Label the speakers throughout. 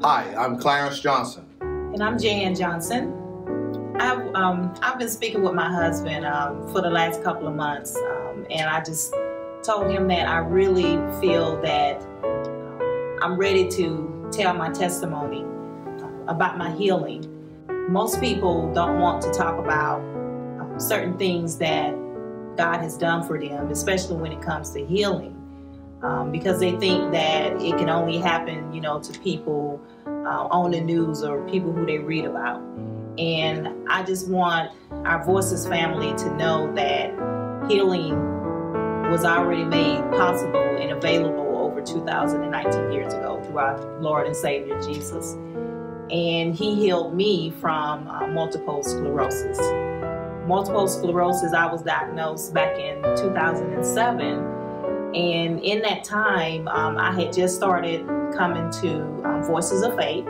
Speaker 1: Hi, I'm Clarence Johnson.
Speaker 2: And I'm Jan Johnson. I've, um, I've been speaking with my husband um, for the last couple of months, um, and I just told him that I really feel that I'm ready to tell my testimony about my healing. Most people don't want to talk about um, certain things that God has done for them, especially when it comes to healing, um, because they think that it can only happen, you know, to people uh, on the news or people who they read about. And I just want our Voices family to know that healing was already made possible and available over 2019 years ago through our Lord and Savior Jesus. And He healed me from uh, multiple sclerosis. Multiple sclerosis, I was diagnosed back in 2007. And in that time, um, I had just started coming to um, Voices of Faith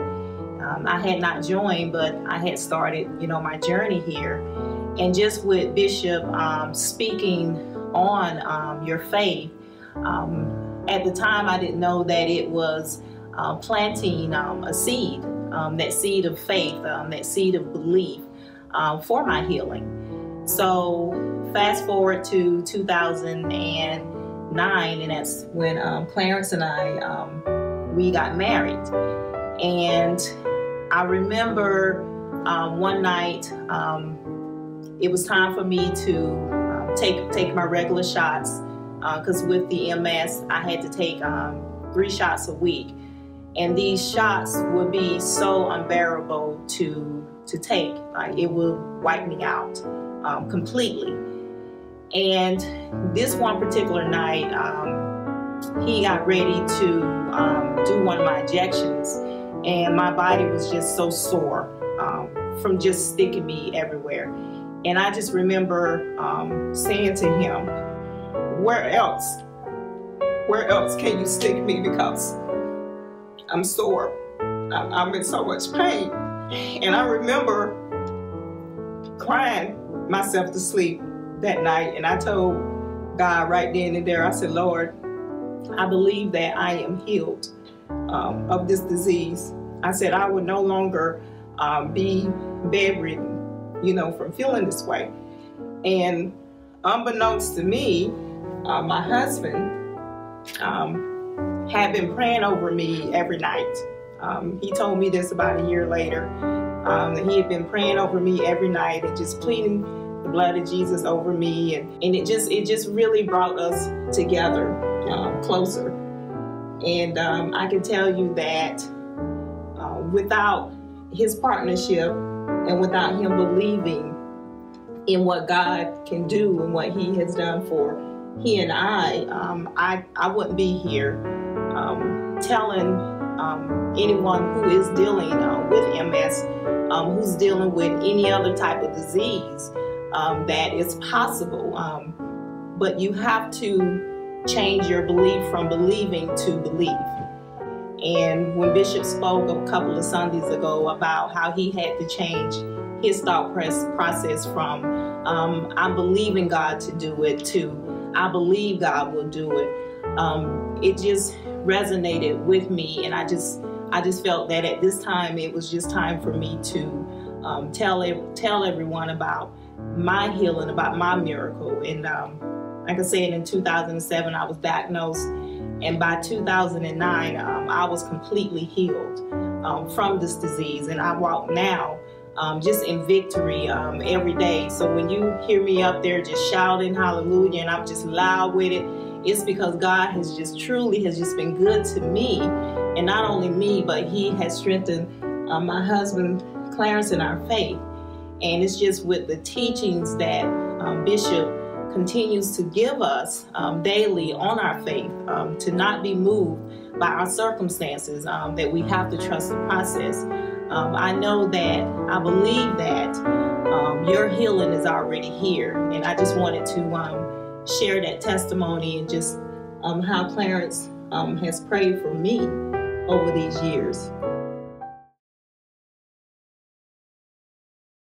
Speaker 2: um, I had not joined, but I had started, you know, my journey here. And just with Bishop um, speaking on um, your faith, um, at the time I didn't know that it was uh, planting a seed, that seed of faith, that seed of belief for my healing. So fast forward to 2000 and that's when um, Clarence and I, um, we got married. And I remember um, one night um, it was time for me to um, take take my regular shots because uh, with the MS I had to take um, three shots a week, and these shots would be so unbearable to to take. Like it would wipe me out um, completely. And this one particular night, um, he got ready to do one of my injections and my body was just so sore um, from just sticking me everywhere. And I just remember um, saying to him, Where else? Where else can you stick me? Because I'm sore. I'm in so much pain. And I remember crying myself to sleep that night. And I told God right then and there, I said, Lord, I believe that I am healed um, of this disease. I said I would no longer um, be bedridden, you know, from feeling this way. And unbeknownst to me, uh, my husband um, had been praying over me every night. Um, he told me this about a year later um, that he had been praying over me every night and just pleading blood of Jesus over me, and, and it just it just really brought us together um, closer. And um, I can tell you that uh, without his partnership and without him believing in what God can do and what he has done for he and I, um, I, I wouldn't be here um, telling um, anyone who is dealing uh, with MS, um, who's dealing with any other type of disease, um, that it's possible. Um, but you have to change your belief from believing to believe. And when Bishop spoke a couple of Sundays ago about how he had to change his thought process from um, I believe in God to do it to I believe God will do it, um, it just resonated with me, and I just I just felt that at this time it was just time for me to um, tell tell everyone about my healing, about my miracle, and um, like I said, in 2007 I was diagnosed and by 2009, um, I was completely healed um, from this disease. And I walk now um, just in victory um, every day. So when you hear me up there just shouting hallelujah and I'm just loud with it, it's because God has just truly has just been good to me. And not only me, but He has strengthened uh, my husband, Clarence, in our faith. And it's just with the teachings that um, Bishop continues to give us um, daily on our faith um, to not be moved by our circumstances, um, that we have to trust the process. Um, I know that, I believe that um, your healing is already here. And I just wanted to um, share that testimony and just how Clarence has prayed for me over these years.